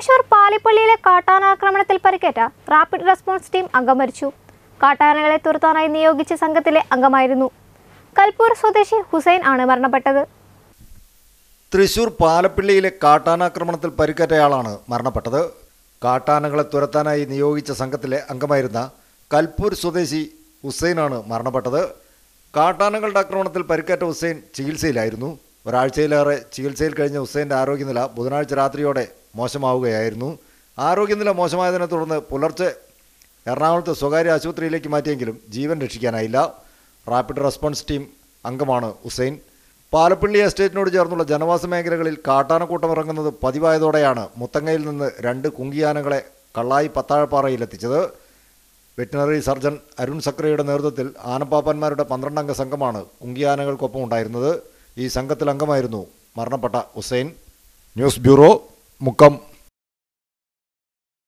തൃശൂർ പാലിപ്പള്ളിയിലെ കാട്ടാനാക്രമണത്തിൽ പരിക്കേറ്റ rapid response team അംഗം മരിച്ചു കാട്ടാനകളെ തുരത്താനായി നിയോഗിച്ച സംഘത്തിലെ അംഗമായിരുന്നു. കൽപ്പൂർ സ്വദേശി ഹുസൈൻ ആണ് മരണപ്പെട്ടത്. തൃശൂർ പാലപ്പിള്ളിയിലെ കാട്ടാനാക്രമണത്തിൽ പരിക്കേറ്റയാളാണ് മരണപ്പെട്ടത്. കാട്ടാനകളെ തുരത്താനായി നിയോഗിച്ച സംഘത്തിലെ അംഗമായിരുന്ന കൽപ്പൂർ സ്വദേശി ഹുസൈനാണ് മരണപ്പെട്ടത്. കാട്ടാനകളുടെ ആക്രമണത്തിൽ പരിക്കേറ്റ ഹുസൈൻ ചികിത്സയിലായിരുന്നു. ഒരാഴ്ചയിലേറെ ചികിത്സയിൽ കഴിഞ്ഞ ഹുസൈന്റെ ആരോഗ്യനില ബുധനാഴ്ച രാത്രിയോടെ മോശമാവുകയായിരുന്നു. ആരോഗ്യനില മോശമായതിനെ തുടർന്ന് പുലർച്ചെ എറണാകുളത്ത് സ്വകാര്യ ആശുപത്രിയിലേക്ക് മാറ്റിയെങ്കിലും ജീവൻ രക്ഷിക്കാനായില്ല. റാപ്പിഡ് റെസ്പോൺസ് ടീം അംഗമാണ് ഹുസൈൻ. പാലപ്പള്ളി എസ്റ്റേറ്റിനോട് ചേർന്നുള്ള ജനവാസ മേഖലകളിൽ കാട്ടാനക്കൂട്ടം ഇറങ്ങുന്നത് പതിവായതോടെയാണ് മുത്തങ്ങയിൽ നിന്ന് രണ്ട് കുങ്കിയാനകളെ കള്ളായി പത്താഴപ്പാറയിലെത്തിച്ചത്. വെറ്റിനറി സർജൻ അരുൺ സക്രയുടെ നേതൃത്വത്തിൽ ആനപ്പാപ്പന്മാരുടെ പന്ത്രണ്ടംഗ സംഘമാണ് കുങ്കിയാനകൾക്കൊപ്പം ഉണ്ടായിരുന്നത്. ഈ സംഘത്തിൽ അംഗമായിരുന്നു മരണപ്പെട്ട Hussain. News bureau một cộng